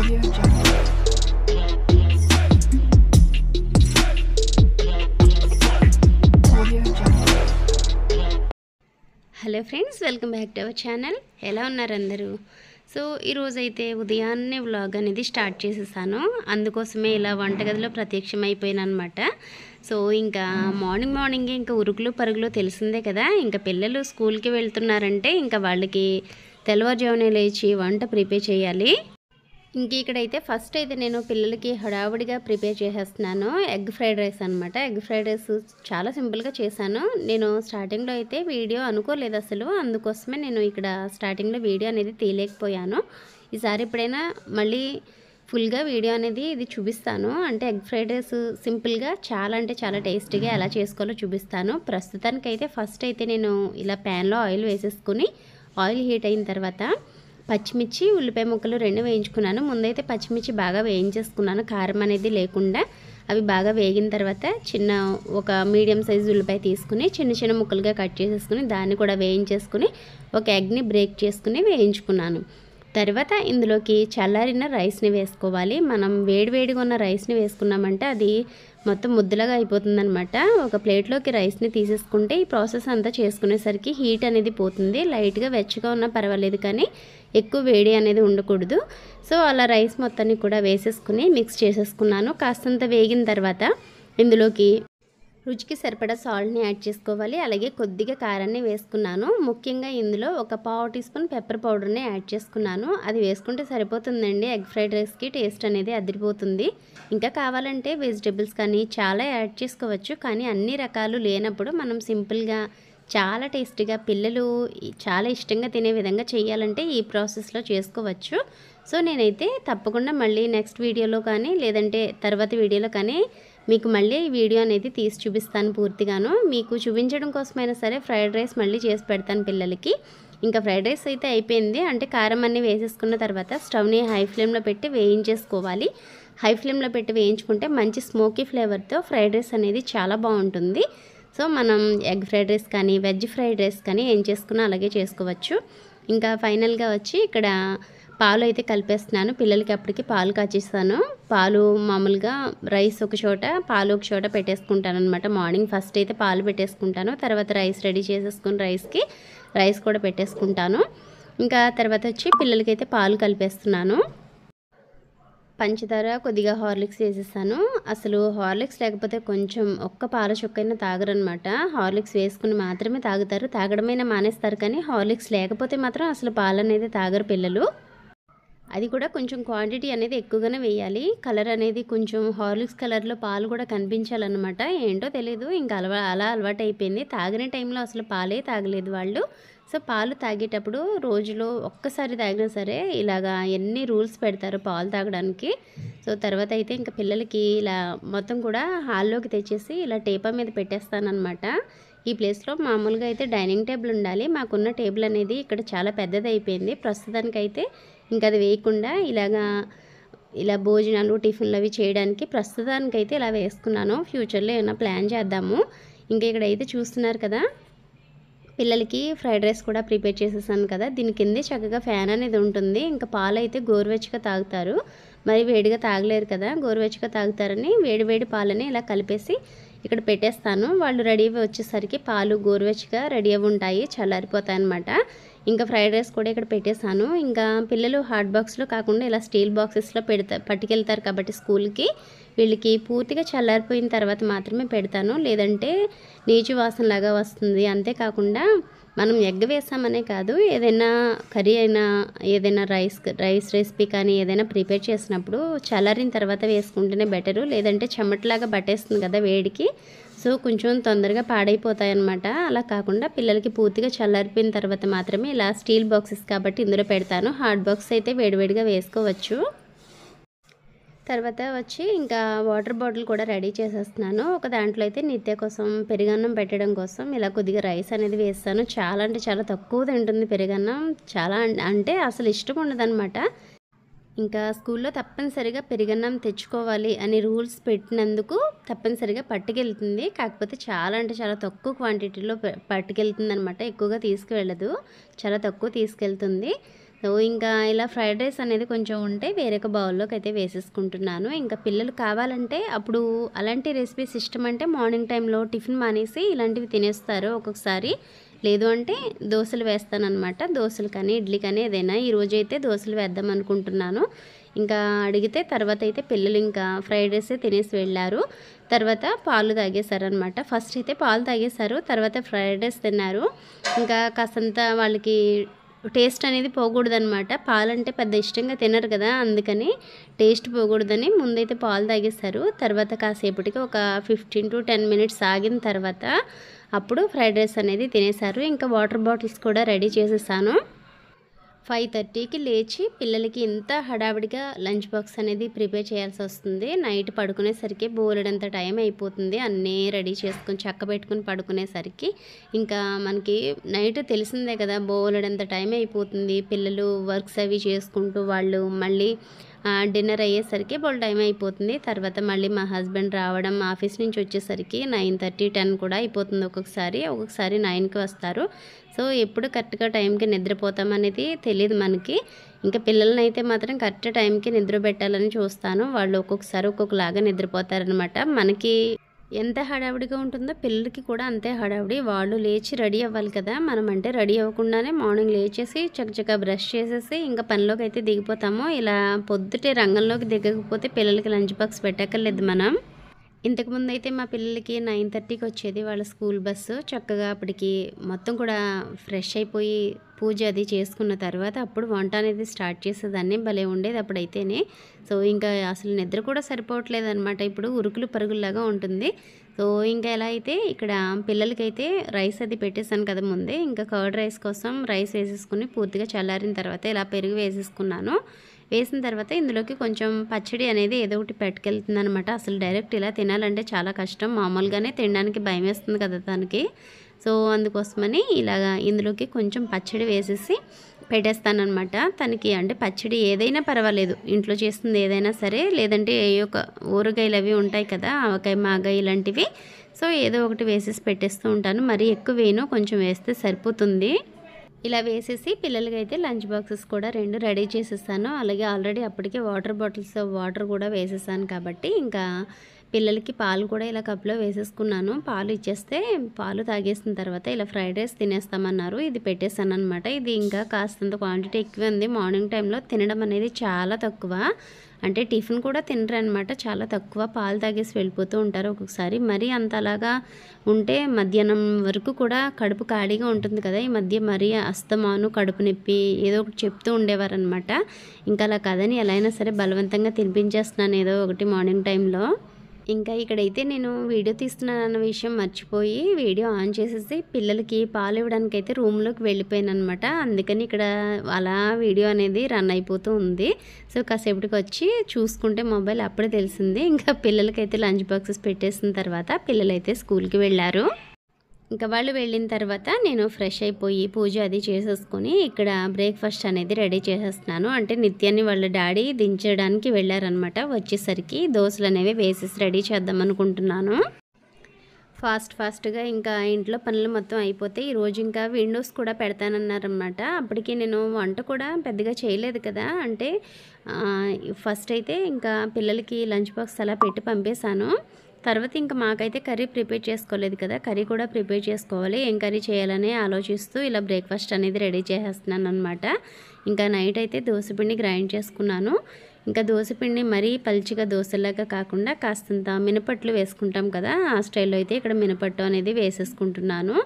Audio Jungle. Hello friends welcome back to our channel. ఎలా ఉన్నారు అందరూ? సో ఈరోజైతే ఉదయాన్నే వ్లాగ్ అనేది స్టార్ట్ చేసేసాను. అందుకోసమే ఇలా వంటగదిలో ప్రత్యక్షం అయిపోయాను అనమాట సో ఇంకా మార్నింగ్ మార్నింగ్ ఇంకా ఉరుకులు పరుగులు తెలిసిందే కదా. ఇంకా పిల్లలు స్కూల్కి వెళ్తున్నారంటే ఇంకా వాళ్ళకి తెల్లవారుజామునే లేచి వంట ప్రిపేర్ చేయాలి. ఇంక ఇక్కడైతే ఫస్ట్ అయితే నేను పిల్లలకి హడావుడిగా ప్రిపేర్ చేసేస్తున్నాను. ఎగ్ ఫ్రైడ్ రైస్ అనమాట ఎగ్ ఫ్రైడ్ రైస్ చాలా సింపుల్గా చేశాను. నేను స్టార్టింగ్లో అయితే వీడియో అనుకోలేదు అసలు. అందుకోసమే నేను ఇక్కడ స్టార్టింగ్లో వీడియో అనేది తీయలేకపోయాను. ఈసారి ఎప్పుడైనా మళ్ళీ ఫుల్గా వీడియో అనేది ఇది చూపిస్తాను. అంటే ఎగ్ ఫ్రైడ్ రైస్ సింపుల్గా చాలా అంటే చాలా టేస్టీగా ఎలా చేసుకోవాలో చూపిస్తాను. ప్రస్తుతానికైతే ఫస్ట్ అయితే నేను ఇలా ప్యాన్లో ఆయిల్ వేసేసుకుని ఆయిల్ హీట్ అయిన తర్వాత పచ్చిమిర్చి ఉల్లిపాయ ముక్కలు రెండు వేయించుకున్నాను. ముందైతే పచ్చిమిర్చి బాగా వేయించేసుకున్నాను. కారం అనేది లేకుండా అవి బాగా వేగిన తర్వాత చిన్న ఒక మీడియం సైజు ఉల్లిపాయ తీసుకుని చిన్న చిన్న ముక్కలుగా కట్ చేసేసుకుని దాన్ని కూడా వేయించేసుకుని ఒక ఎగ్ని బ్రేక్ చేసుకుని వేయించుకున్నాను. తర్వాత ఇందులోకి చల్లారిన రైస్ని వేసుకోవాలి. మనం వేడివేడిగా ఉన్న రైస్ని వేసుకున్నామంటే అది మొత్తం ముద్దలాగా అయిపోతుందన్నమాట. ఒక ప్లేట్లోకి రైస్ని తీసేసుకుంటే ఈ ప్రాసెస్ అంతా చేసుకునేసరికి హీట్ అనేది పోతుంది. లైట్గా వెచ్చగా ఉన్నా పర్వాలేదు కానీ ఎక్కువ వేడి అనేది ఉండకూడదు. సో అలా రైస్ మొత్తాన్ని కూడా వేసేసుకుని మిక్స్ చేసేసుకున్నాను. కాస్తంత వేగిన తర్వాత ఇందులోకి రుచికి సరిపడా సాల్ట్ని యాడ్ చేసుకోవాలి. అలాగే కొద్దిగా కారాన్ని వేసుకున్నాను. ముఖ్యంగా ఇందులో ఒక పావు టీ స్పూన్ పెప్పర్ పౌడర్ని యాడ్ చేసుకున్నాను. అది వేసుకుంటే సరిపోతుందండి. ఎగ్ ఫ్రైడ్ రైస్కి టేస్ట్ అనేది అదిరిపోతుంది. ఇంకా కావాలంటే వెజిటేబుల్స్ కానీ చాలా యాడ్ చేసుకోవచ్చు. కానీ అన్ని రకాలు లేనప్పుడు మనం సింపుల్గా చాలా టేస్టీగా పిల్లలు చాలా ఇష్టంగా తినే విధంగా చేయాలంటే ఈ ప్రాసెస్లో చేసుకోవచ్చు. సో నేనైతే తప్పకుండా మళ్ళీ నెక్స్ట్ వీడియోలో కానీ లేదంటే తర్వాత వీడియోలో కానీ మీకు మళ్ళీ వీడియో అనేది తీసి చూపిస్తాను పూర్తిగాను. మీకు చూపించడం కోసమైనా సరే ఫ్రైడ్ రైస్ మళ్ళీ చేసి పెడతాను పిల్లలకి. ఇంకా ఫ్రైడ్ రైస్ అయితే అయిపోయింది. అంటే కారం అన్నీ వేసేసుకున్న తర్వాత స్టవ్ని హై ఫ్లేమ్లో పెట్టి వేయించేసుకోవాలి. హై ఫ్లేమ్లో పెట్టి వేయించుకుంటే మంచి స్మోకీ ఫ్లేవర్తో ఫ్రైడ్ రైస్ అనేది చాలా బాగుంటుంది. సో మనం ఎగ్ ఫ్రైడ్ రైస్ కానీ వెజ్ ఫ్రైడ్ రైస్ కానీ ఏం చేసుకున్నా అలాగే చేసుకోవచ్చు. ఇంకా ఫైనల్గా వచ్చి ఇక్కడ పాలు అయితే కలిపేస్తున్నాను. పిల్లలకి అప్పటికి పాలు కాచేస్తాను. పాలు మామూలుగా రైస్ ఒక చోట పాలు ఒక చోట పెట్టేసుకుంటాను అనమాట మార్నింగ్ ఫస్ట్ అయితే పాలు పెట్టేసుకుంటాను. తర్వాత రైస్ రెడీ చేసేసుకుని రైస్కి రైస్ కూడా పెట్టేసుకుంటాను. ఇంకా తర్వాత వచ్చి పిల్లలకైతే పాలు కలిపేస్తున్నాను. పంచదార కొద్దిగా హార్లిక్స్ వేసేసాను అసలు హార్లిక్స్ లేకపోతే కొంచెం ఒక్క పాల చొక్కైనా తాగరనమాట హార్లిక్స్ వేసుకుని మాత్రమే తాగుతారు. తాగడమైనా మానేస్తారు కానీ హార్లిక్స్ లేకపోతే మాత్రం అసలు పాలు అనేది తాగరు పిల్లలు. అది కూడా కొంచెం క్వాంటిటీ అనేది ఎక్కువగానే వేయాలి. కలర్ అనేది కొంచెం హార్లిక్స్ కలర్లో పాలు కూడా కనిపించాలన్నమాట. ఏంటో తెలియదు ఇంకా అలవా అలా అలవాటు అయిపోయింది తాగిన టైంలో అసలు పాలే తాగలేదు వాళ్ళు. సో పాలు తాగేటప్పుడు రోజులో ఒక్కసారి తాగినా సరే ఇలాగా ఎన్ని రూల్స్ పెడతారు పాలు తాగడానికి. సో తర్వాత అయితే ఇంకా పిల్లలకి ఇలా మొత్తం కూడా హాల్లోకి తెచ్చేసి ఇలా టేపా మీద పెట్టేస్తానమాట ఈ ప్లేస్లో మామూలుగా అయితే డైనింగ్ టేబుల్ ఉండాలి. మాకున్న టేబుల్ అనేది ఇక్కడ చాలా పెద్దది అయిపోయింది ప్రస్తుతానికైతే ఇంకా అది వేయకుండా ఇలాగా ఇలా భోజనాలు టిఫిన్లు అవి చేయడానికి ప్రస్తుతానికైతే ఇలా వేసుకున్నాను. ఫ్యూచర్లో ఏమైనా ప్లాన్ చేద్దాము. ఇంకా ఇక్కడైతే చూస్తున్నారు కదా పిల్లలకి ఫ్రైడ్ రైస్ కూడా ప్రిపేర్ చేసేసాను కదా. దీని కిందే చక్కగా ఫ్యాన్ అనేది ఉంటుంది. ఇంకా పాలు అయితే గోరువెచ్చగా తాగుతారు. మరి వేడిగా తాగలేరు కదా గోరువెచ్చగా తాగుతారని వేడి వేడి పాలని ఇలా కలిపేసి ఇక్కడ పెట్టేస్తాను. వాళ్ళు రెడీ వచ్చేసరికి పాలు గోరువెచ్చగా రెడీ అవి ఉంటాయి చల్లారిపోతాయి అనమాట ఇంకా ఫ్రైడ్ రైస్ కూడా ఇక్కడ పెట్టేశాను. ఇంకా పిల్లలు హాట్ బాక్స్లో కాకుండా ఇలా స్టీల్ బాక్సెస్లో పెడతా పట్టుకెళ్తారు కాబట్టి స్కూల్కి. వీళ్ళకి పూర్తిగా చల్లారిపోయిన తర్వాత మాత్రమే పెడతాను. లేదంటే నీచు వాసనలాగా వస్తుంది. అంతేకాకుండా మనం ఎగ్ వేసామనే కాదు ఏదైనా కర్రీ అయినా ఏదైనా రైస్ రైస్ రెసిపీ కానీ ఏదైనా ప్రిపేర్ చేసినప్పుడు చల్లారిన తర్వాత వేసుకుంటేనే బెటరు. లేదంటే చెమటలాగా పట్టేస్తుంది కదా వేడికి. సో కొంచెం తొందరగా పాడైపోతాయి అనమాట అలా కాకుండా పిల్లలకి పూర్తిగా చల్లారిపోయిన తర్వాత మాత్రమే ఇలా స్టీల్ బాక్సెస్ కాబట్టి ఇందులో పెడతాను. హాట్ బాక్స్ అయితే వేడివేడిగా వేసుకోవచ్చు. తర్వాత వచ్చి ఇంకా వాటర్ బాటిల్ కూడా రెడీ చేసేస్తున్నాను. ఒక దాంట్లో అయితే నిత్య కోసం పెరుగన్నం పెట్టడం కోసం ఇలా కొద్దిగా రైస్ అనేది వేస్తాను. చాలా అంటే చాలా తక్కువ తింటుంది పెరుగన్నం. చాలా అంటే అసలు ఇష్టం ఉండదన్నమాట. ఇంకా స్కూల్లో తప్పనిసరిగా పెరిగన్నం తెచ్చుకోవాలి అని రూల్స్ పెట్టినందుకు తప్పనిసరిగా పట్టుకెళ్తుంది. కాకపోతే చాలా అంటే చాలా తక్కువ క్వాంటిటీలో పట్టుకెళ్తుంది అనమాట ఎక్కువగా తీసుకువెళ్ళదు. చాలా తక్కువ తీసుకెళ్తుంది. ఇంకా ఇలా ఫ్రైడ్ రైస్ అనేది కొంచెం ఉంటే వేరొక బౌల్లోకి అయితే వేసేసుకుంటున్నాను. ఇంకా పిల్లలు కావాలంటే అప్పుడు అలాంటి రెసిపీస్ ఇష్టం అంటే మార్నింగ్ టైంలో టిఫిన్ మానేసి ఇలాంటివి తినేస్తారు ఒక్కొక్కసారి. లేదు అంటే దోశలు వేస్తానన్నమాట. దోశలు కానీ ఇడ్లీ కానీ ఏదైనా. ఈరోజు అయితే దోశలు వేద్దాం అనుకుంటున్నాను ఇంకా అడిగితే తర్వాత అయితే పిల్లలు ఇంకా ఫ్రైడ్ రైసే తినేసి వెళ్ళారు. తర్వాత పాలు తాగేశారనమాట ఫస్ట్ అయితే పాలు తాగేశారు తర్వాత ఫ్రైడ్ రైస్ తిన్నారు. ఇంకా కాసంత వాళ్ళకి టేస్ట్ అనేది పోకూడదనమాట పాలంటే పెద్ద ఇష్టంగా తినరు కదా అందుకని టేస్ట్ పోకూడదని ముందైతే పాలు తాగేశారు. తర్వాత కాసేపటికి ఒక ఫిఫ్టీన్ టు టెన్ మినిట్స్ ఆగిన తర్వాత అప్పుడు ఫ్రైడ్ రైస్ అనేది తినేశారు. ఇంకా వాటర్ బాటిల్స్ కూడా రెడీ చేసేసాను. ఫైవ్ థర్టీకి లేచి పిల్లలకి ఇంత హడావిడిగా లంచ్ బాక్స్ అనేది ప్రిపేర్ చేయాల్సి వస్తుంది. నైట్ పడుకునేసరికి బోలెడంత టైం అయిపోతుంది. అన్నీ రెడీ చేసుకొని చక్క పెట్టుకుని పడుకునేసరికి ఇంకా మనకి నైట్ తెలిసిందే కదా బోలెడంత టైం అయిపోతుంది. పిల్లలు వర్క్స్ అవి చేసుకుంటూ వాళ్ళు మళ్ళీ డిన్నర్ అయ్యేసరికి బోల్ టైం అయిపోతుంది. తర్వాత మళ్ళీ మా హస్బెండ్ రావడం ఆఫీస్ నుంచి వచ్చేసరికి నైన్ థర్టీ టెన్ కూడా అయిపోతుంది ఒక్కొక్కసారి. ఒక్కొక్కసారి నైన్కి వస్తారు. సో ఎప్పుడు కరెక్ట్గా టైంకి నిద్రపోతాం అనేది తెలియదు మనకి. ఇంకా పిల్లల్ని అయితే మాత్రం కరెక్ట్ టైంకి నిద్ర పెట్టాలని చూస్తాను. వాళ్ళు ఒక్కొక్కసారి ఒక్కొక్కలాగా నిద్రపోతారనమాట. మనకి ఎంత హడావిడిగా ఉంటుందో పిల్లలకి కూడా అంతే హడావిడి. వాళ్ళు లేచి రెడీ అవ్వాలి కదా. మనం అంటే రెడీ అవ్వకుండానే మార్నింగ్ లేచేసి చక్కచక్క బ్రష్ చేసేసి ఇంకా పనిలోకి అయితే దిగిపోతాము. ఇలా పొద్దుటే రంగంలోకి దిగకపోతే పిల్లలకి లంచ్ బాక్స్ పెట్టక్కర్లేదు మనం. ఇంతకుముందు అయితే మా పిల్లలకి నైన్ థర్టీకి వచ్చేది వాళ్ళ స్కూల్ బస్సు. చక్కగా అప్పటికి మొత్తం కూడా ఫ్రెష్ అయిపోయి పూజ అది చేసుకున్న తర్వాత అప్పుడు వంట అనేది స్టార్ట్ చేసేదాన్ని. భలే ఉండేది అప్పుడైతేనే. సో ఇంకా అసలు నిద్ర కూడా సరిపోవట్లేదు అనమాట ఇప్పుడు ఉరుకులు పరుగుల్లాగా ఉంటుంది. సో ఇంకా ఎలా అయితే ఇక్కడ పిల్లలకైతే రైస్ అది పెట్టేశాను కదా ముందే. ఇంకా కర్డ్ రైస్ కోసం రైస్ వేసేసుకుని పూర్తిగా చల్లారిన తర్వాత ఇలా పెరుగు వేసేసుకున్నాను. వేసిన తర్వాత ఇందులోకి కొంచెం పచ్చడి అనేది ఏదో ఒకటి పెట్టుకెళ్తుంది అనమాట అసలు డైరెక్ట్ ఇలా తినాలంటే చాలా కష్టం. మామూలుగానే తినడానికి భయం వేస్తుంది కదా దానికి సో అందుకోసమని ఇలాగా ఇందులోకి కొంచెం పచ్చడి వేసేసి పెట్టేస్తానమాట తనకి అంటే పచ్చడి ఏదైనా పర్వాలేదు. ఇంట్లో చేస్తుంది ఏదైనా సరే లేదంటే ఏ ఒక ఊరగాయలు అవి ఉంటాయి కదా ఆవకాయ మాగాయ ఇలాంటివి. సో ఏదో ఒకటి వేసేసి పెట్టేస్తూ ఉంటాను. మరీ ఎక్కువ వేయను కొంచెం వేస్తే సరిపోతుంది. ఇలా వేసేసి పిల్లలకి అయితే లంచ్ బాక్సెస్ కూడా రెండు రెడీ చేసేసాను. అలాగే ఆల్రెడీ అప్పటికే వాటర్ బాటిల్స్ వాటర్ కూడా వేసేసాను కాబట్టి ఇంకా పిల్లలకి పాలు కూడా ఇలా కప్లో వేసేసుకున్నాను. పాలు ఇచ్చేస్తే పాలు తాగేసిన తర్వాత ఇలా ఫ్రైడ్ రైస్ తినేస్తామన్నారు. ఇది పెట్టేశాను అనమాట ఇది ఇంకా కాస్తంత క్వాంటిటీ ఎక్కువ ఉంది. మార్నింగ్ టైంలో తినడం అనేది చాలా తక్కువ. అంటే టిఫిన్ కూడా తినరు అనమాట చాలా తక్కువ పాలు తాగేసి వెళ్ళిపోతూ ఉంటారు ఒక్కొక్కసారి. మరీ అంత అలాగా ఉంటే మధ్యాహ్నం వరకు కూడా కడుపు ఖాళీగా ఉంటుంది కదా. ఈ మధ్య మరీ అస్తమాను కడుపు నొప్పి ఏదో ఒకటి చెప్తూ ఉండేవారనమాట ఇంకా అలా కదని ఎలా అయినా సరే బలవంతంగా తినిపించేస్తున్నాను ఏదో ఒకటి మార్నింగ్ టైంలో. ఇంకా ఇక్కడైతే నేను వీడియో తీస్తున్నాను అన్న విషయం మర్చిపోయి వీడియో ఆన్ చేసేసి పిల్లలకి పాలు ఇవ్వడానికి అయితే రూమ్లోకి వెళ్ళిపోయాను అనమాట అందుకని ఇక్కడ అలా వీడియో అనేది రన్ అయిపోతూ ఉంది. సో కాసేపటికి వచ్చి చూసుకుంటే మొబైల్ అప్పుడే తెలిసింది. ఇంకా పిల్లలకైతే లంచ్ బాక్సెస్ పెట్టేసిన తర్వాత పిల్లలైతే స్కూల్కి వెళ్ళారు. ఇంకా వాళ్ళు వెళ్ళిన తర్వాత నేను ఫ్రెష్ అయిపోయి పూజ అది చేసేసుకొని ఇక్కడ బ్రేక్ఫాస్ట్ అనేది రెడీ చేసేస్తున్నాను. అంటే నిత్యాన్ని వాళ్ళ డాడీ దించడానికి వెళ్ళారనమాట వచ్చేసరికి దోశలు అనేవి వేసేసి రెడీ చేద్దాం అనుకుంటున్నాను. ఫాస్ట్ ఫాస్ట్గా ఇంకా ఇంట్లో పనులు మొత్తం అయిపోతే ఈరోజు ఇంకా విండోస్ కూడా పెడతానన్నారనమాట అప్పటికి నేను వంట కూడా పెద్దగా చేయలేదు కదా. అంటే ఫస్ట్ అయితే ఇంకా పిల్లలకి లంచ్ బాక్స్ అలా పెట్టి పంపేశాను. తర్వాత ఇంకా మాకైతే కర్రీ ప్రిపేర్ చేసుకోలేదు కదా కర్రీ కూడా ప్రిపేర్ చేసుకోవాలి ఏం కర్రీ చేయాలని ఆలోచిస్తూ ఇలా బ్రేక్ఫాస్ట్ అనేది రెడీ చేసేస్తున్నాను అనమాట ఇంకా నైట్ అయితే దోశపిండి గ్రైండ్ చేసుకున్నాను. ఇంకా దోశపిండి మరీ పల్చిగా దోశలాగా కాకుండా కాస్తంత మినపట్లు వేసుకుంటాం కదా ఆ స్టైల్లో అయితే ఇక్కడ మినపట్టు అనేది వేసేసుకుంటున్నాను.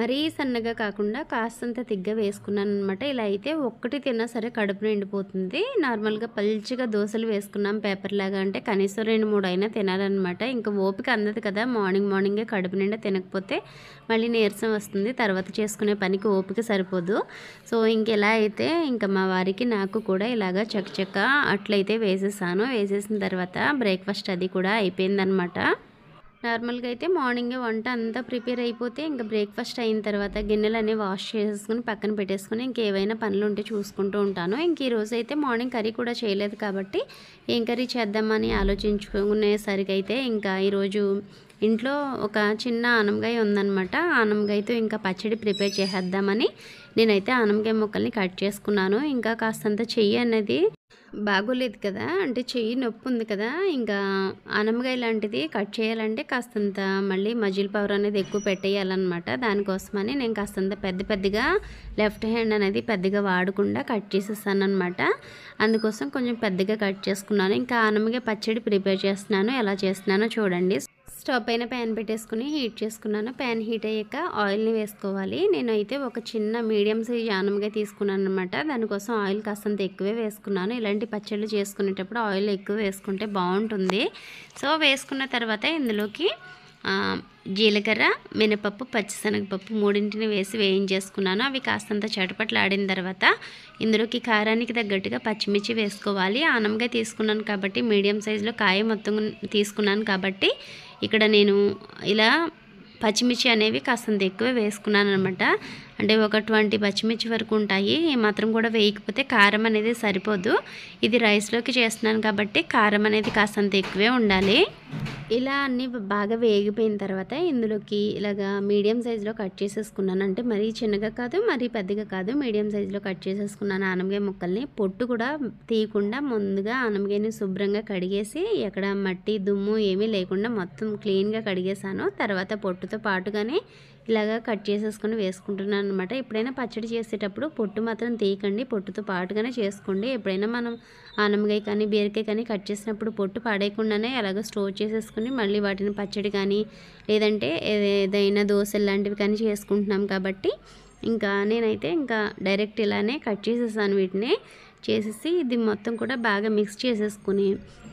మరీ సన్నగా కాకుండా కాస్తంత తిగ్గ వేసుకున్నాను అనమాట ఇలా అయితే ఒక్కటి తిన్నా సరే కడుపు నిండిపోతుంది. నార్మల్గా పల్చిగా దోశలు వేసుకున్నాం పేపర్ లాగా అంటే కనీసం రెండు మూడు అయినా తినాలన్నమాట. ఇంకా ఓపిక అందదు కదా మార్నింగ్ మార్నింగే కడుపు నిండా తినకపోతే మళ్ళీ నీరసం వస్తుంది. తర్వాత చేసుకునే పనికి ఓపిక సరిపోదు. సో ఇంకెలా అయితే ఇంకా మా వారికి నాకు కూడా ఇలాగా చక్కచక్క అట్లయితే వేసేసాను. వేసేసిన తర్వాత బ్రేక్ఫాస్ట్ అది కూడా అయిపోయిందనమాట నార్మల్గా అయితే మార్నింగే వంట అంతా ప్రిపేర్ అయిపోతే ఇంకా బ్రేక్ఫాస్ట్ అయిన తర్వాత గిన్నెలన్నీ వాష్ చేసేసుకుని పక్కన పెట్టేసుకుని ఇంకేవైనా పనులు ఉంటే చూసుకుంటూ ఉంటాను. ఇంక ఈరోజు అయితే మార్నింగ్ కర్రీ కూడా చేయలేదు కాబట్టి ఏం కర్రీ చేద్దామని ఆలోచించుకునేసరికి అయితే ఇంకా ఈరోజు ఇంట్లో ఒక చిన్న ఆనమకాయ ఉందన్నమాట. ఆనమకాయతో ఇంకా పచ్చడి ప్రిపేర్ చేసేద్దామని నేనైతే ఆనమకాయ ముక్కల్ని కట్ చేసుకున్నాను. ఇంకా కాస్తంత చెయ్యి అనేది బాగోలేదు కదా. అంటే చెయ్యి నొప్పి ఉంది కదా. ఇంకా అనమగాయ లాంటిది కట్ చేయాలంటే కాస్తంత మళ్ళీ మజిల్ పవర్ అనేది ఎక్కువ పెట్టేయాలన్నమాట. దానికోసమని నేను కాస్తంత పెద్ద పెద్దగా లెఫ్ట్ హ్యాండ్ అనేది పెద్దగా వాడకుండా కట్ చేసేసాను అనమాట అందుకోసం కొంచెం పెద్దగా కట్ చేసుకున్నాను. ఇంకా అనమగాయ పచ్చడి ప్రిపేర్ చేస్తున్నాను. ఎలా చేస్తున్నానో చూడండి. స్టవ్ పైన ప్యాన్ పెట్టేసుకుని హీట్ చేసుకున్నాను. ప్యాన్ హీట్ అయ్యాక ఆయిల్ని వేసుకోవాలి. నేనైతే ఒక చిన్న మీడియం సైజ్ యానంగా తీసుకున్నాను అనమాట దానికోసం ఆయిల్ కాస్తంత ఎక్కువే వేసుకున్నాను. ఇలాంటి పచ్చళ్ళు చేసుకునేటప్పుడు ఆయిల్ ఎక్కువ వేసుకుంటే బాగుంటుంది. సో వేసుకున్న తర్వాత ఇందులోకి జీలకర్ర మినపప్పు పచ్చిశనగపప్పు మూడింటిని వేసి వేయించేసుకున్నాను. అవి కాస్తంత చటపట్లాడిన తర్వాత ఇందులోకి కారానికి తగ్గట్టుగా పచ్చిమిర్చి వేసుకోవాలి. ఆనంగా తీసుకున్నాను కాబట్టి మీడియం సైజులో కాయ మొత్తం తీసుకున్నాను కాబట్టి ఇక్కడ నేను ఇలా పచ్చిమిర్చి అనేవి కాస్తంత ఎక్కువ వేసుకున్నాను అనమాట అంటే ఒక ట్వంటీ పచ్చిమిర్చి వరకు ఉంటాయి. ఏ మాత్రం కూడా వేయకపోతే కారం అనేది సరిపోదు. ఇది రైస్లోకి చేస్తున్నాను కాబట్టి కారం అనేది కాస్తంత ఎక్కువే ఉండాలి. ఇలా అన్నీ బాగా వేగిపోయిన తర్వాత ఇందులోకి ఇలాగా మీడియం సైజులో కట్ చేసేసుకున్నాను. అంటే మరీ చిన్నగా కాదు మరీ పెద్దగా కాదు మీడియం సైజులో కట్ చేసేసుకున్నాను. ఆనమకాయ ముక్కల్ని పొట్టు కూడా తీయకుండా ముందుగా ఆనమకాయని శుభ్రంగా కడిగేసి ఎక్కడ మట్టి దుమ్ము ఏమీ లేకుండా మొత్తం క్లీన్గా కడిగేసాను తర్వాత పొట్టుతో పాటుగానే ఇలాగా కట్ చేసేసుకొని వేసుకుంటున్నాను అనమాట ఎప్పుడైనా పచ్చడి చేసేటప్పుడు పొట్టు మాత్రం తీయకండి. పొట్టుతో పాటుగానే చేసుకోండి. ఎప్పుడైనా మనం ఆనమకాయ కానీ బీరకాయ కానీ కట్ చేసినప్పుడు పొట్టు పాడేయకుండానే అలాగ స్టోర్ చేసేసుకుని మళ్ళీ వాటిని పచ్చడి కానీ లేదంటే ఏదైనా దోశలు లాంటివి కానీ చేసుకుంటున్నాం కాబట్టి ఇంకా నేనైతే ఇంకా డైరెక్ట్ ఇలానే కట్ చేసేసాను వీటిని. చేసేసి ఇది మొత్తం కూడా బాగా మిక్స్ చేసేసుకుని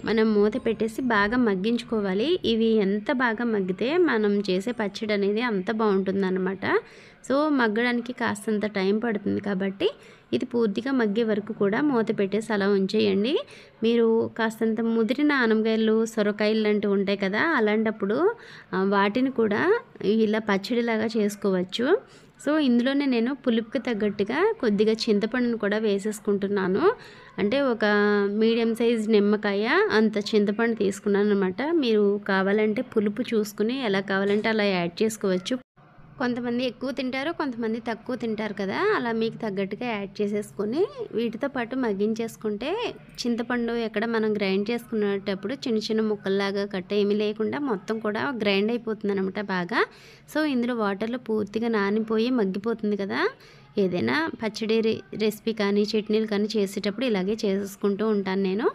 మనం మూత పెట్టేసి బాగా మగ్గించుకోవాలి. ఇవి ఎంత బాగా మగ్గితే మనం చేసే పచ్చడి అనేది అంత బాగుంటుందన్నమాట. సో మగ్గడానికి కాస్తంత టైం పడుతుంది కాబట్టి ఇది పూర్తిగా మగ్గే వరకు కూడా మూత పెట్టేసి అలా ఉంచేయండి. మీరు కాస్తంత ముదిరిన ఆనమకాయలు సొరకాయలు లాంటివి ఉంటాయి కదా అలాంటప్పుడు వాటిని కూడా ఇలా పచ్చడిలాగా చేసుకోవచ్చు. సో ఇందులోనే నేను పులుపుకి తగ్గట్టుగా కొద్దిగా చింతపండును కూడా వేసేసుకుంటున్నాను. అంటే ఒక మీడియం సైజ్ నిమ్మకాయ అంత చింతపండు తీసుకున్నాను అనమాట మీరు కావాలంటే పులుపు చూసుకుని ఎలా కావాలంటే అలా యాడ్ చేసుకోవచ్చు. కొంతమంది ఎక్కువ తింటారు కొంతమంది తక్కువ తింటారు కదా. అలా మీకు తగ్గట్టుగా యాడ్ చేసేసుకొని వీటితో పాటు మగ్గించేసుకుంటే చింతపండు ఎక్కడ మనం గ్రైండ్ చేసుకునేటప్పుడు చిన్న చిన్న ముక్కల్లాగా కట్ట ఏమీ లేకుండా మొత్తం కూడా గ్రైండ్ అయిపోతుంది అనమాట బాగా. సో ఇందులో వాటర్లో పూర్తిగా నానిపోయి మగ్గిపోతుంది కదా. ఏదైనా పచ్చడి రెసిపీ కానీ చట్నీలు కానీ చేసేటప్పుడు ఇలాగే చేసేసుకుంటూ ఉంటాను నేను.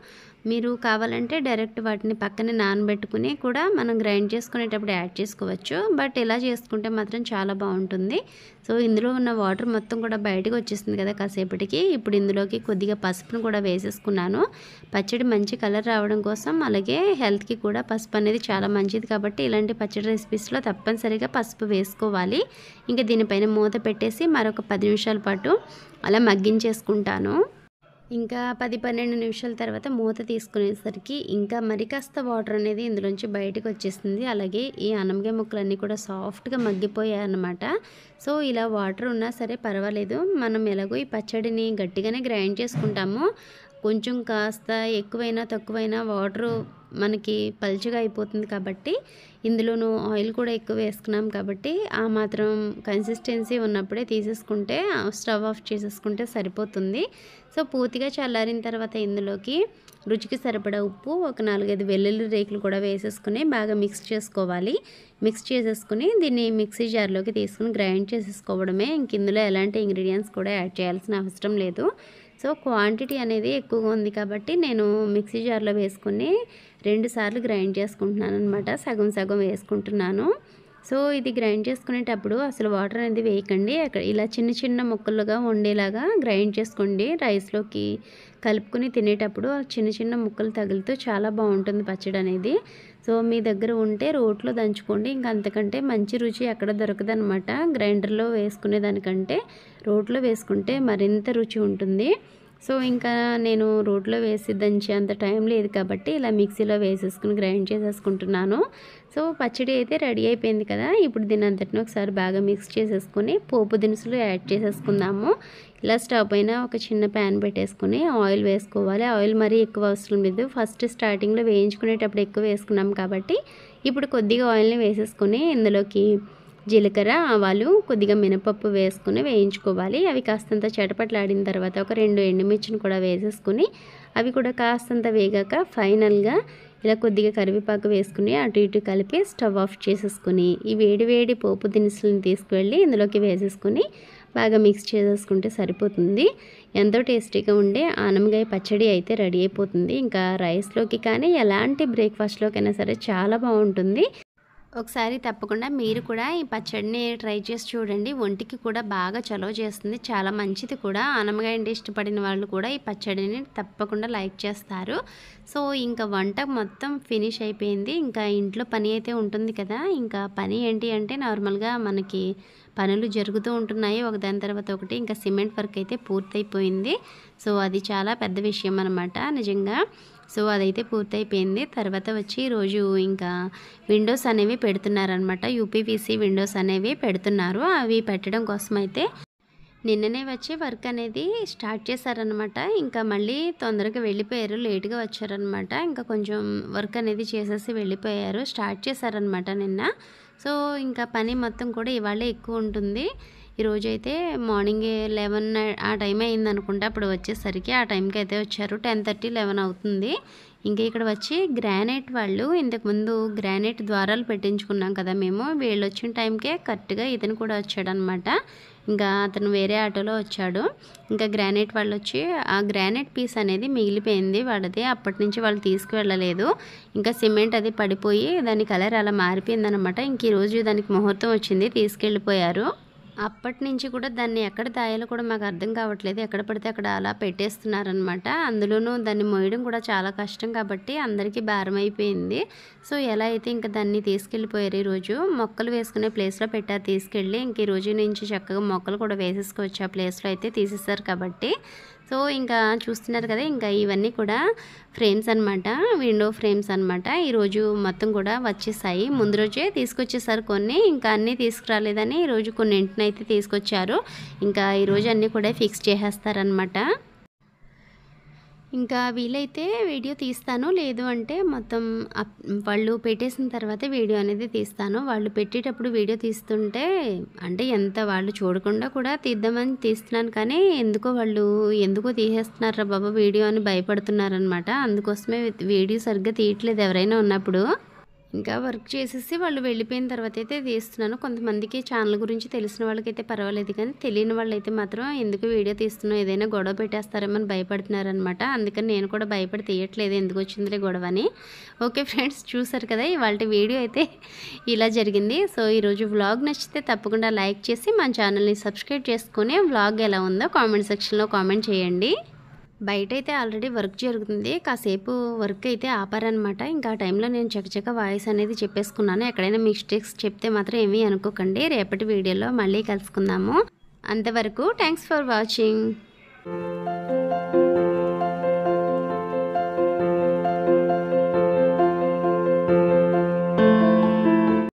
మీరు కావాలంటే డైరెక్ట్ వాటిని పక్కనే నానబెట్టుకుని కూడా మనం గ్రైండ్ చేసుకునేటప్పుడు యాడ్ చేసుకోవచ్చు. బట్ ఇలా చేసుకుంటే మాత్రం చాలా బాగుంటుంది. సో ఇందులో ఉన్న వాటర్ మొత్తం కూడా బయటకు వచ్చేస్తుంది కదా కాసేపటికి. ఇప్పుడు ఇందులోకి కొద్దిగా పసుపును కూడా వేసేసుకున్నాను. పచ్చడి మంచి కలర్ రావడం కోసం అలాగే హెల్త్కి కూడా పసుపు అనేది చాలా మంచిది కాబట్టి ఇలాంటి పచ్చడి రెసిపీస్లో తప్పనిసరిగా పసుపు వేసుకోవాలి. ఇంకా దీనిపైన మూత పెట్టేసి మరొక పది నిమిషాల పాటు అలా మగ్గించేసుకుంటాను. ఇంకా పది పన్నెండు నిమిషాల తర్వాత మూత తీసుకునేసరికి ఇంకా మరి కాస్త వాటర్ అనేది ఇందులోంచి బయటకు వచ్చేసింది. అలాగే ఈ అనమకాయ ముక్కలన్నీ కూడా సాఫ్ట్గా మగ్గిపోయాయి అనమాట సో ఇలా వాటర్ ఉన్నా సరే పర్వాలేదు. మనం ఎలాగో ఈ పచ్చడిని గట్టిగానే గ్రైండ్ చేసుకుంటాము. కొంచెం కాస్త ఎక్కువైనా తక్కువైనా వాటరు మనకి పల్చగా అయిపోతుంది కాబట్టి ఇందులోనూ ఆయిల్ కూడా ఎక్కువ వేసుకున్నాం కాబట్టి ఆ మాత్రం కన్సిస్టెన్సీ ఉన్నప్పుడే తీసేసుకుంటే స్టవ్ ఆఫ్ చేసేసుకుంటే సరిపోతుంది. సో పూర్తిగా చల్లారిన తర్వాత ఇందులోకి రుచికి సరిపడా ఉప్పు ఒక నాలుగైదు వెల్లుల్లి రేకులు కూడా వేసేసుకుని బాగా మిక్స్ చేసుకోవాలి. మిక్స్ చేసేసుకుని దీన్ని మిక్సీ జార్లోకి తీసుకుని గ్రైండ్ చేసేసుకోవడమే. ఇంక ఇందులో ఎలాంటి ఇంగ్రీడియంట్స్ కూడా యాడ్ చేయాల్సిన అవసరం లేదు. సో క్వాంటిటీ అనేది ఎక్కువగా ఉంది కాబట్టి నేను మిక్సీ జార్లో వేసుకుని రెండు సార్లు గ్రైండ్ చేసుకుంటున్నాను అనమాట సగం సగం వేసుకుంటున్నాను. సో ఇది గ్రైండ్ చేసుకునేటప్పుడు అసలు వాటర్ అనేది వేయకండి. అక్కడ ఇలా చిన్న చిన్న ముక్కలుగా ఉండేలాగా గ్రైండ్ చేసుకోండి. రైస్లోకి కలుపుకుని తినేటప్పుడు ఆ చిన్న చిన్న ముక్కలు తగులుతూ చాలా బాగుంటుంది పచ్చడి అనేది. సో మీ దగ్గర ఉంటే రోట్లో దంచుకోండి. ఇంకా అంతకంటే మంచి రుచి ఎక్కడ దొరకదనమాట గ్రైండర్లో వేసుకునేదానికంటే రోట్లో వేసుకుంటే మరింత రుచి ఉంటుంది. సో ఇంకా నేను రోట్లో వేసి దంచేంత టైం లేదు కాబట్టి ఇలా మిక్సీలో వేసేసుకుని గ్రైండ్ చేసేసుకుంటున్నాను. సో పచ్చడి అయితే రెడీ అయిపోయింది కదా ఇప్పుడు దీని అంతటిని ఒకసారి బాగా మిక్స్ చేసేసుకుని పోపు దినుసులు యాడ్ చేసేసుకుందాము. ఇలా స్టవ్ పైన ఒక చిన్న ప్యాన్ పెట్టేసుకుని ఆయిల్ వేసుకోవాలి. ఆయిల్ మరీ ఎక్కువ అవసరం లేదు. ఫస్ట్ స్టార్టింగ్లో వేయించుకునేటప్పుడు ఎక్కువ వేసుకున్నాం కాబట్టి ఇప్పుడు కొద్దిగా ఆయిల్ని వేసేసుకుని ఇందులోకి జీలకర్ర ఆవాలు కొద్దిగా మినపప్పు వేసుకుని వేయించుకోవాలి. అవి కాస్తంత చెటపట్లాడిన తర్వాత ఒక రెండు ఎండుమిర్చిని కూడా వేసేసుకుని అవి కూడా కాస్తంత వేగాక ఫైనల్గా ఇలా కొద్దిగా కరివేపాకు వేసుకుని అటు ఇటు కలిపి స్టవ్ ఆఫ్ చేసేసుకుని ఈ వేడి వేడి పోపు దినుసులను తీసుకువెళ్ళి ఇందులోకి వేసేసుకుని బాగా మిక్స్ చేసేసుకుంటే సరిపోతుంది. ఎంతో టేస్టీగా ఉండే ఆనమగాయ పచ్చడి అయితే రెడీ అయిపోతుంది. ఇంకా రైస్లోకి కానీ ఎలాంటి బ్రేక్ఫాస్ట్లోకైనా సరే చాలా బాగుంటుంది. ఒకసారి తప్పకుండా మీరు కూడా ఈ పచ్చడిని ట్రై చేసి చూడండి. ఒంటికి కూడా బాగా చలవ చేస్తుంది. చాలా మంచిది కూడా. ఆనమగాయ అంటే ఇష్టపడిన వాళ్ళు కూడా ఈ పచ్చడిని తప్పకుండా లైక్ చేస్తారు. సో ఇంకా వంట మొత్తం ఫినిష్ అయిపోయింది. ఇంకా ఇంట్లో పని అయితే ఉంటుంది కదా. ఇంకా పని ఏంటి అంటే నార్మల్గా మనకి పనులు జరుగుతూ ఉంటున్నాయి. ఒకదాని తర్వాత ఒకటి. ఇంకా సిమెంట్ వర్క్ అయితే పూర్తయిపోయింది. సో అది చాలా పెద్ద విషయం అనమాట నిజంగా సో అదైతే పూర్తయిపోయింది. తర్వాత వచ్చి ఈరోజు ఇంకా విండోస్ అనేవి పెడుతున్నారనమాట యూపీవీసీ విండోస్ అనేవి పెడుతున్నారు. అవి పెట్టడం కోసం అయితే నిన్ననే వచ్చి వర్క్ అనేది స్టార్ట్ చేశారనమాట ఇంకా మళ్ళీ తొందరగా వెళ్ళిపోయారు. లేట్గా వచ్చారనమాట ఇంకా కొంచెం వర్క్ అనేది చేసేసి వెళ్ళిపోయారు. స్టార్ట్ చేశారనమాట నిన్న. సో ఇంకా పని మొత్తం కూడా ఇవాళే ఎక్కువ ఉంటుంది. ఈరోజు అయితే మార్నింగ్ లెవెన్ ఆ టైం అయింది అనుకుంటే అప్పుడు వచ్చేసరికి ఆ టైంకి అయితే వచ్చారు. టెన్ థర్టీ లెవెన్ అవుతుంది. ఇంకా ఇక్కడ వచ్చి గ్రానైట్ వాళ్ళు ఇంతకుముందు గ్రానైట్ ద్వారాలు పెట్టించుకున్నాం కదా మేము. వీళ్ళు వచ్చిన టైంకే కరెక్ట్గా ఇతను కూడా వచ్చాడనమాట. ఇంకా అతను వేరే ఆటోలో వచ్చాడు. ఇంకా గ్రానైట్ వాళ్ళు వచ్చి ఆ గ్రానైట్ పీస్ అనేది మిగిలిపోయింది. వాళ్ళది అప్పటి నుంచి వాళ్ళు తీసుకువెళ్ళలేదు. ఇంకా సిమెంట్ అది పడిపోయి దాని కలర్ అలా మారిపోయింది అనమాట ఇంక ఈరోజు దానికి ముహూర్తం వచ్చింది. తీసుకెళ్ళిపోయారు. అప్పటి నుంచి కూడా దాన్ని ఎక్కడ దాయాలో కూడా మాకు అర్థం కావట్లేదు. ఎక్కడ పడితే అక్కడ అలా పెట్టేస్తున్నారనమాట. అందులోనూ దాన్ని మోయడం కూడా చాలా కష్టం కాబట్టి అందరికీ భారం అయిపోయింది. సో ఎలా అయితే ఇంకా దాన్ని తీసుకెళ్ళిపోయారు ఈరోజు మొక్కలు వేసుకునే ప్లేస్లో పెట్టారు తీసుకెళ్ళి ఇంక ఈ రోజు నుంచి చక్కగా మొక్కలు కూడా వేసేసుకోవచ్చు. ఆ ప్లేస్లో అయితే తీసేసారు కాబట్టి సో ఇంకా చూస్తున్నారు కదా ఇంకా ఇవన్నీ కూడా ఫ్రేమ్స్ అనమాట విండో ఫ్రేమ్స్ అనమాట ఈరోజు మొత్తం కూడా వచ్చేసాయి. ముందు రోజే తీసుకొచ్చేసారు కొన్ని ఇంకా అన్నీ తీసుకురాలేదని ఈరోజు కొన్నింటినైతే తీసుకొచ్చారు. ఇంకా ఈరోజు అన్నీ కూడా ఫిక్స్ చేసేస్తారనమాట ఇంకా వీలైతే వీడియో తీస్తాను. లేదు అంటే మొత్తం అప్- వాళ్ళు పెట్టేసిన తర్వాత వీడియో అనేది తీస్తాను. వాళ్ళు పెట్టేటప్పుడు వీడియో తీస్తుంటే అంటే ఎంత వాళ్ళు చూడకుండా కూడా తీద్దామని తీస్తున్నాను. కానీ ఎందుకో వాళ్ళు ఎందుకో తీసేస్తున్నారా బాబా వీడియో అని భయపడుతున్నారనమాట అందుకోసమే వీడియో సరిగ్గా తీయట్లేదు ఎవరైనా ఉన్నప్పుడు. ఇంకా వర్క్ చేసేసి వాళ్ళు వెళ్ళిపోయిన తర్వాత అయితే తీస్తున్నాను కొంతమందికి ఛానల్ గురించి తెలిసిన వాళ్ళకైతే పర్వాలేదు కానీ తెలియని వాళ్ళైతే మాత్రం ఎందుకు వీడియో తీస్తున్నాం ఏదైనా గొడవ పెట్టేస్తారేమని భయపడుతున్నారనమాట అందుకని నేను కూడా భయపడి తీయట్లేదు. ఎందుకు వచ్చిందిలే గొడవ అని. ఓకే ఫ్రెండ్స్ చూసారు కదా ఇవాళ వీడియో అయితే ఇలా జరిగింది. సో ఈరోజు వ్లాగ్ నచ్చితే తప్పకుండా లైక్ చేసి మా ఛానల్ని సబ్స్క్రైబ్ చేసుకుని వ్లాగ్ ఎలా ఉందో కామెంట్ సెక్షన్లో కామెంట్ చేయండి. బయట అయితే ఆల్రెడీ వర్క్ జరుగుతుంది. కాసేపు వర్క్ అయితే ఆపారనమాట ఇంకా ఆ టైంలో నేను చకచక వాయిస్ అనేది చెప్పేసుకున్నాను. ఎక్కడైనా మిస్టేక్స్ చెప్తే మాత్రం ఏమీ అనుకోకండి. రేపటి వీడియోలో మళ్ళీ కలుసుకుందాము. అంతవరకు థ్యాంక్స్ ఫర్ వాచింగ్.